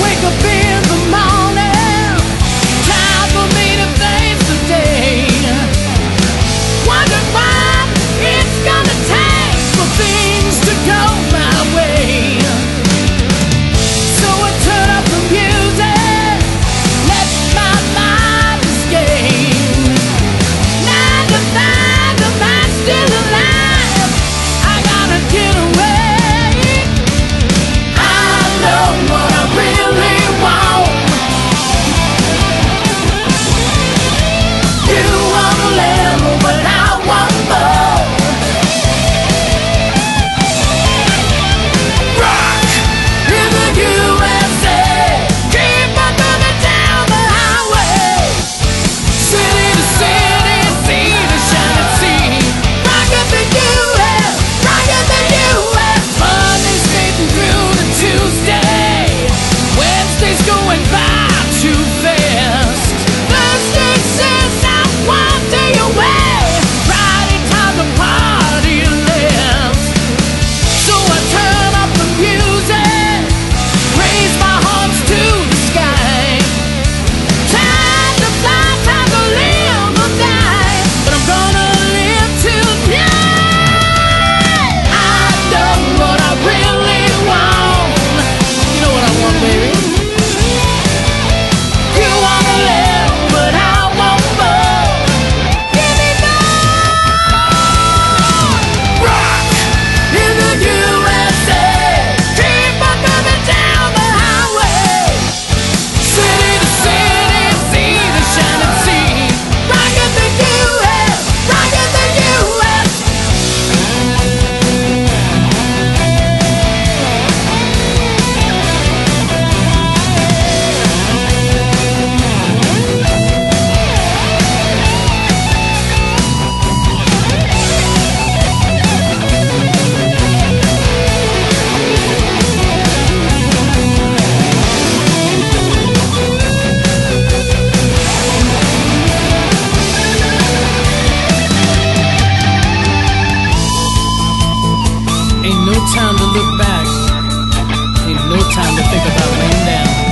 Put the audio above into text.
wake up in time to look back. Ain't no time to think about laying down.